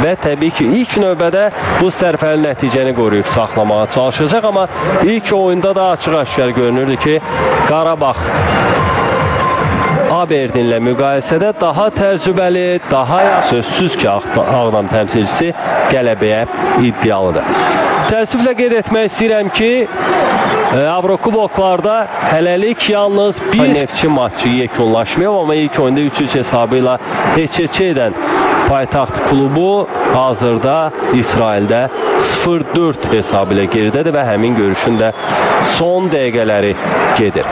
və təbii ki, ilk növbədə bu sərfəli nəticəni qoruyub saxlamağa çalışacaq, amma ilk oyunda da açıq-aşkar görünürdü ki, Qarabağ Aberdinlə müqayisədə daha təcrübəli, daha sözsüz ki, Ağdam təmsilçisi qələbəyə iddialıdır. Təəssüflə qeyd etmək istəyirəm ki, Avrokuboklarda hələlik yalnız bir neftçi matçı yekunlaşmayıb, amma ilk oyunda 3-3 hesabı ilə heç-heç edən paytaxt klubu hazırda İsraildə 0-4 hesabı ilə geridədir və həmin görüşün də son dəqiqələri gedir.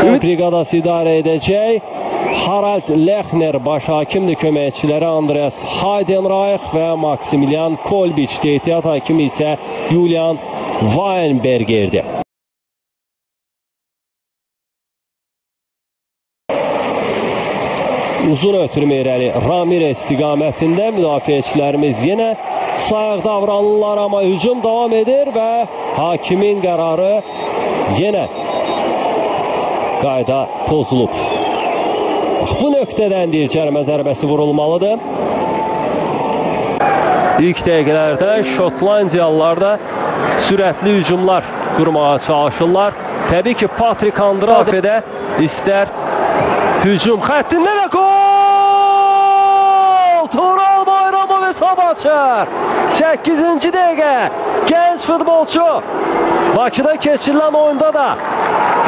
Ümid briqadası idarə edəcək. Harald Lechner baş hakimdir, köməkçiləri Andreas Heidenreich və Maximilian Kolbiç, ehtiyat hakimi isə Julian Weinbergerdir. Uzun ötürmə irəli Ramirez istiqamətində müdafiəçilərimiz yenə sayıq davranırlar, amma hücum davam edir və hakimin qərarı yenə qayda pozulub. Bu nöqtədən deyir cərimə zərbəsi vurulmalıdır. İlk dəqiqələrdə Şotlandiyalılar da sürətli hücumlar qurmağa çalışırlar. Təbii ki, Patrik Andrade istər hücum xəttində və gol! Tural Bayramov hesab açır. 8-ci dəqiqə gənc futbolçu Bakıda keçirilən oyunda da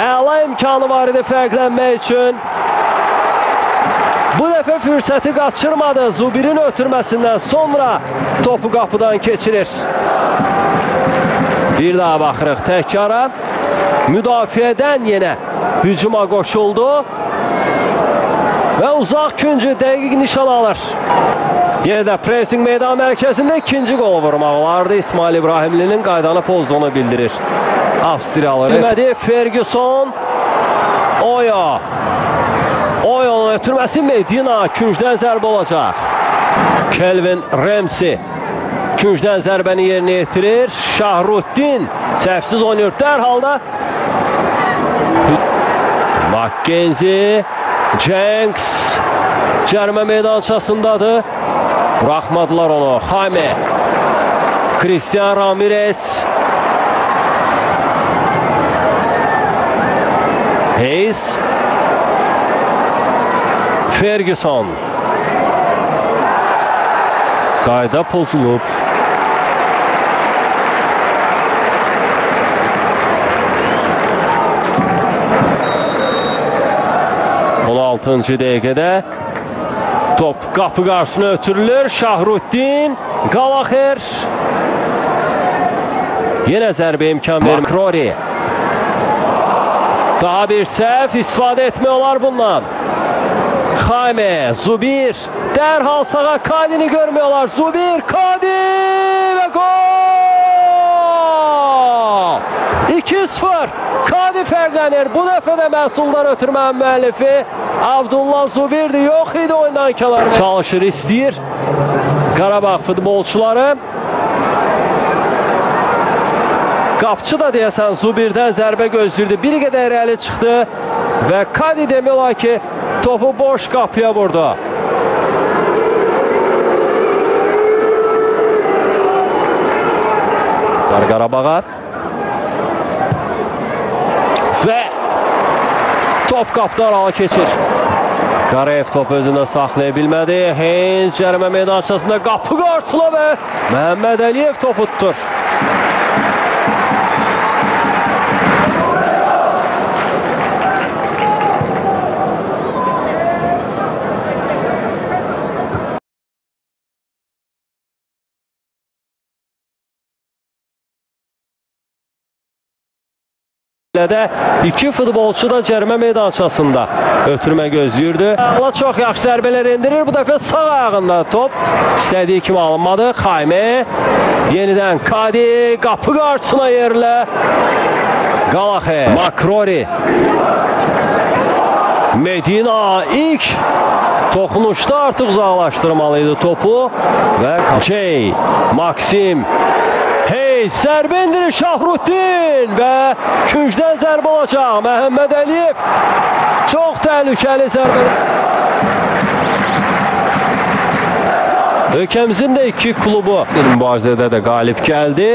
əla imkanı var idi fərqlənmək üçün. Bu dəfə fürsəti qaçırmadı. Zubirin ötürməsindən sonra topu qapıdan keçirir. Bir daha baxırıq təkara. Müdafiədən yenə hücuma qoşuldu. Və uzaq küncü dəqiq nişan alır. Yenə də pressing meydan mərkəzində ikinci qol vurmaq olardı. İsmail İbrahimlinin qaydanı pozduğunu bildirir. Avstriyalı. Bilmədi Ferguson. Oya. Oya'nın ötürməsi Medina küncdən zərbə olacaq. Kelvin Ramsey küncdən zərbəni yerinə yetirir. Şahruddin səhvsiz oynayır. Dərhal da Mackenzie Jenks cərmə meydançasındadır. Buraxmadılar onu. Jaime Christian Ramirez Hayes Ferguson Qayda pozulub. Altıncı dəqiqədə top qapı qarşısına ötürülür. Şahruddin Qalaxer yenə zərbə imkan verir. Makrori daha bir səhv istifadə etmək olar bundan. Xaymə, Zubir dərhal sağa Kadini görmək olar. Zubir, Kadi və gol! 2-0 Kadi fərqlənir. Bu dəfə də məhsullar ötürmənin müəllifi Abdullah Zubirdir. Yox idi oyundan kənar. Çalışır, istəyir. Qarabağ futbolçuları. Qapçı da deyəsən Zubirdən zərbə gözləyirdi. Bir qədər irəli çıxdı və Kadi demək olar ki, topu boş qapıya vurdu. Qarabağa və top qapıdan aralı keçir. Qarayev top özündə saxlaya bilmədi. Heinz cərmə meydançasında qapı qarşıla və Məhəmməd Əliyev topu tutur. Də iki futbolçu da cərmə meydançasında ötürmə gözləyirdi. Allah çox yaxşı zərbələr endirir. Bu dəfə sağ ayağında top istədiyi kimi alınmadı. Xaymə yenidən Kadi qapı qarşısına yerlə. Qalaxe, Makrori. Medina ilk toxunuşda artıq uzaqlaşdırmalıydı topu və Jay, Maksim Hey, zərbə indirir Şahruddin və küncdən zərbə olacaq. Məhəmməd Əliyev çox təhlükəli zərbə. Ölkəmizin də iki klubu mübarizədə də qalib gəldi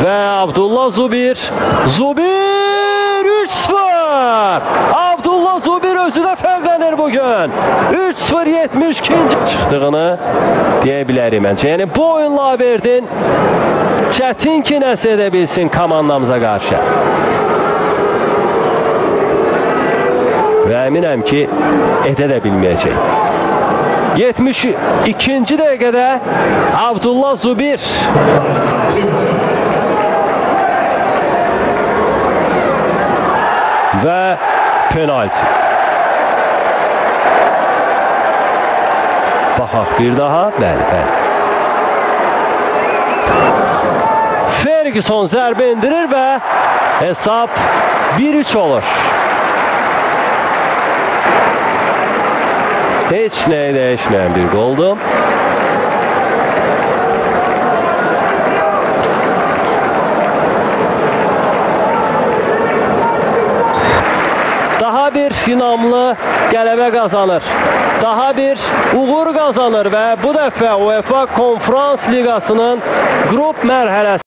və Abdullah Zubir Zubir 3-0 Abdullah Zubir özü də fərqlənir bugün 3-0 72-ci çıxdığını deyə bilərik məncə. Yəni bu oyunla verdin çətin ki nəsə edə bilsin komandamıza qarşı. Və əminəm ki, edə də bilməyəcək. 72-ci dəqiqədə Abdullah Zubir və penalti. Baxaq bir daha. Bəli, bəli. Ferguson zərbə endirir və hesab 1-3 olur. Heç nəyi dəyişməyən bir qoldu. Daha bir inamlı qələbə qazanır. Daha bir uğur qazanır və bu dəfə UEFA Konferans Liqasının qrup mərhələsi